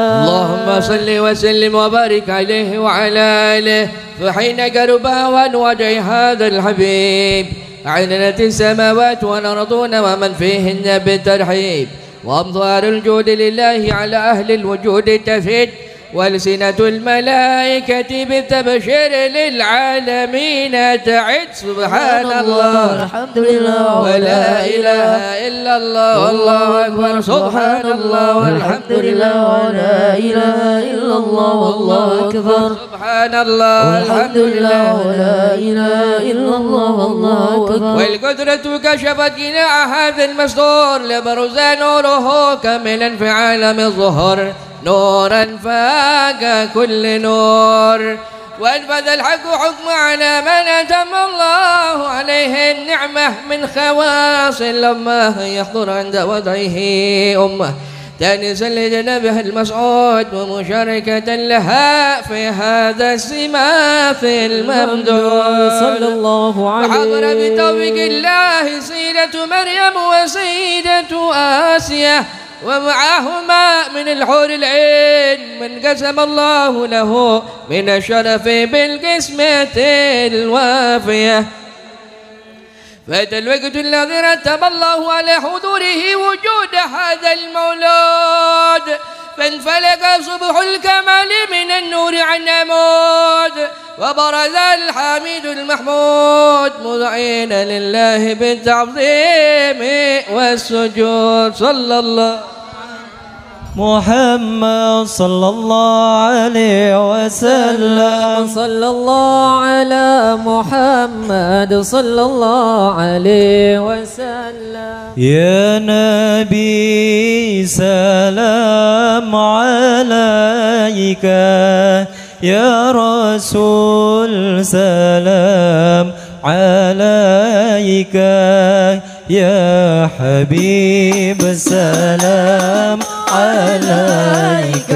اللهم صل وسلم وبارك عليه وعلى آله فحين قربا وجه هذا الحبيب. أعلنت السماوات والأرضون ومن فيهن بالترحيب. وأمطار الجود لله على أهل الوجود تفيد. والسنة الملائكة بالتبشير للعالمين تعد سبحان الله. الحمد لله. ولا إله إلا الله. والله أكبر. سبحان الله. والحمد لله. ولا إله إلا الله. والله أكبر. سبحان الله. الحمد لله. ولا إله إلا الله. والله أكبر. والقدرة كشفت جناع هذا المصدور لبرز نوره كاملا في عالم الظهر نورا فاق كل نور. وانفذ الحق حكم على من أتم الله عليه النعمة من خواص الأمة يحضر عند وضعه أمة. تانسا لجنبه المسعود ومشاركة لها في هذا السماث الممدود. صلى الله عليه وحضر بتوفيق الله سيدة مريم وسيدة آسيا. ومعهما من الحور العين من قسم الله له من الشرف بالقسمة الوافية. فات الوقت الذي رتب الله على حضوره وجود هذا المولود فانفلق صبح الكمال من النور عن عمود وبرز الحميد المحمود مذعين لله بالتعظيم والسجود. صلى الله محمد صلى الله عليه وسلم. صلى الله على محمد صلى الله عليه وسلم. يا نبي سلام. عليك يا رسول سلام عليك يا حبيب سلام عليك.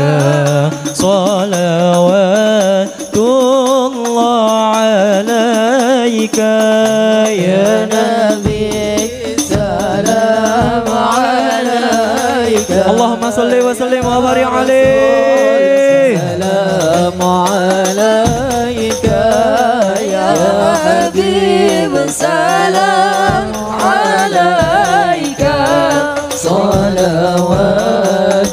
سلام عليك. صلوات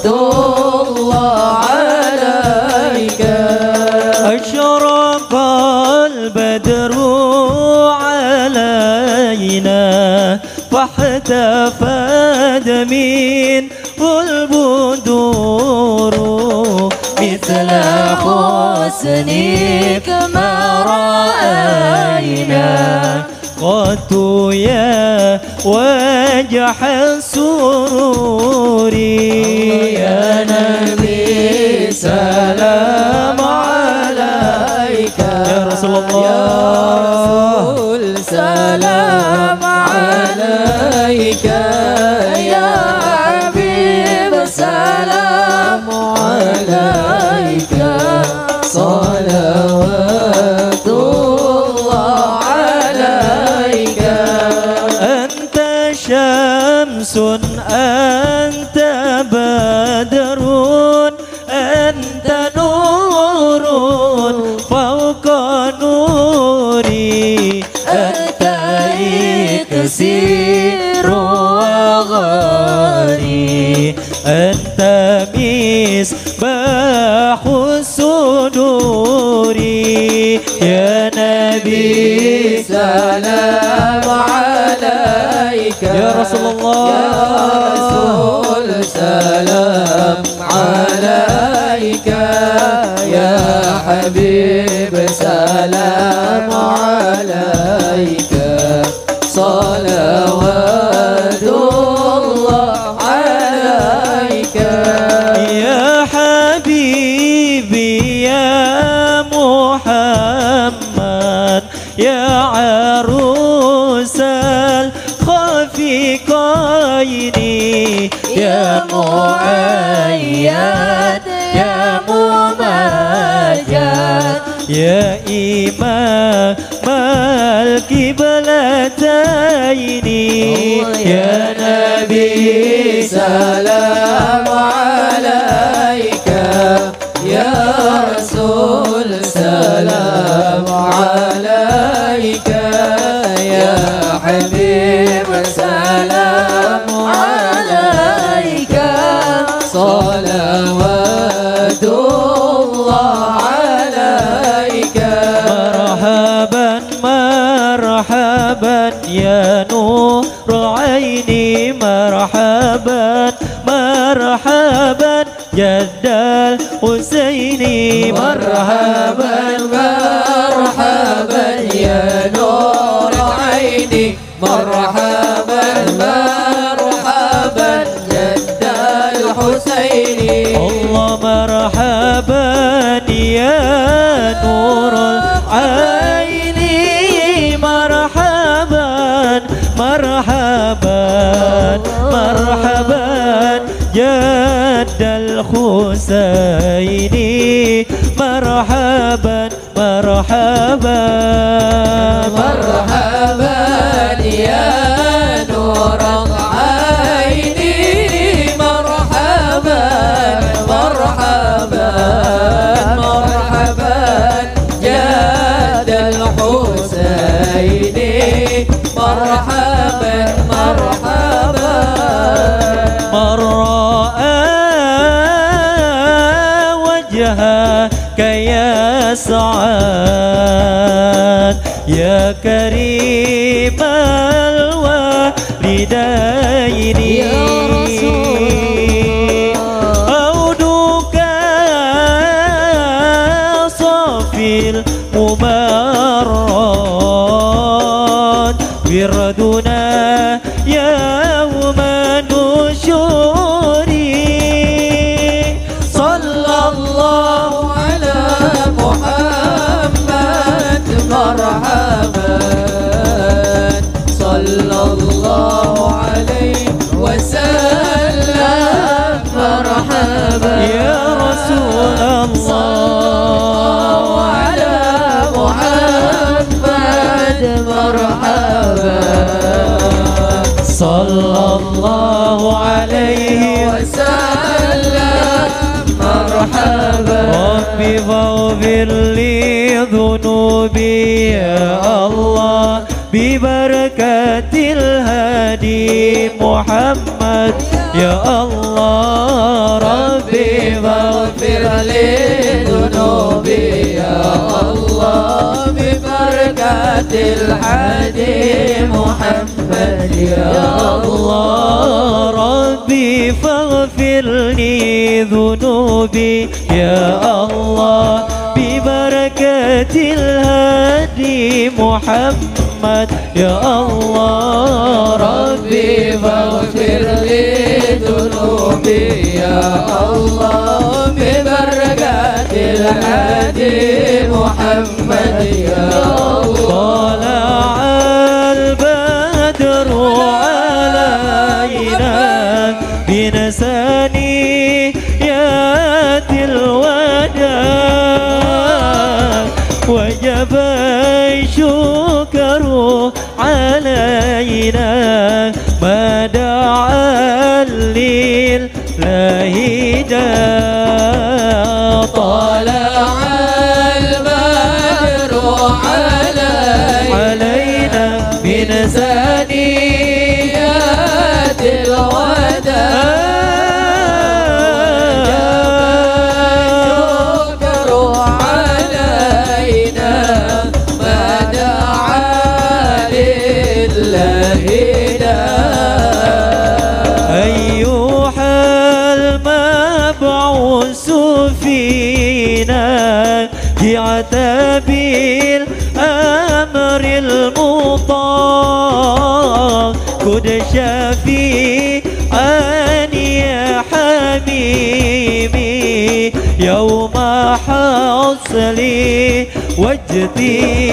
الله عليك. أشرق البدر علينا. واحتفى من البدور مثل حسنك ما رأينا. قد يا وجح السرور يا نبي سلام عليك. يا رسول الله. يا رسول سلام أنت بدر أنت نور فوق نوري أنت إكسير وغاري. أنت مصباح الصدور. يا نبي سلام عليك يا رسول الله. يا رسول سلام عليك. يا حبيب سلام يا إمام القبلتين يا نبي سلام عليك يا رسول سلام عليك يا حبيب سلام مرحبا جد الحسين مرحبا مرحبا يا نور عيني. مرحبا مرحبا جد الحسين الله مرحبا يا نور العين مرحبا مرحبا مرحبا جد الحسين مرحبا مرحبا مرحبا. يا سعاد يا كريم الوالدين. يا رسول فاغفر لي ذنوبي يا الله ببركة الهادي محمد يا الله ربي فاغفر لي ذنوبي ببركة الحادي محمد يا الله. ربي فاغفر لي ذنوبي يا الله. ببركة الهادي محمد يا الله. ربي فاغفر لي ذنوبي يا الله. ببركة الهادي محمد يا الله. بنسانيات الوداع. وجب الشكر علينا ما دعا لله داع طلع البدر علينا. علينا بنسانيات الوداع. داع أيها المبعوث فينا جعت بالأمر المطاع قد شفي أن يا حبيبي يوم حصلي وجدي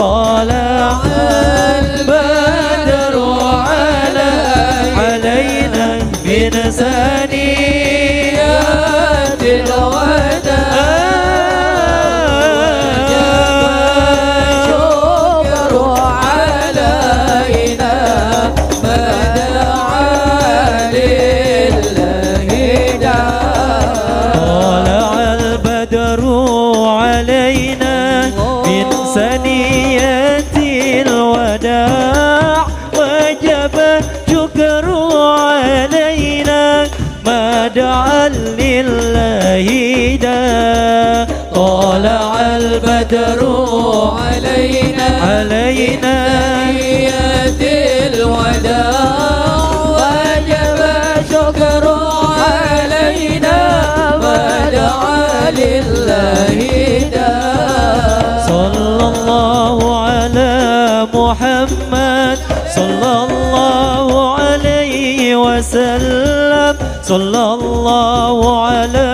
ما طلع البدر علينا علينا ثنيات الله دا. طلع البدر علينا علينا تحية الوداع. وجب شكر علينا ودعا لله داع صلى الله على محمد. صلى الله وسلم. صلى الله على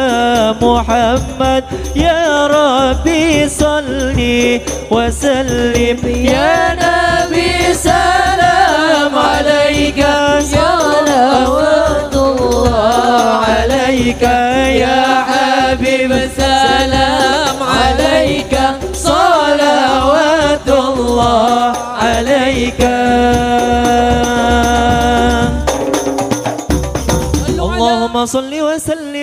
محمد. يا ربي صلي وسلم. يا نبي سلام عليك. صلوات الله عليك. يا حبيب سلام عليك. صلوات الله عليك. صل وسلم.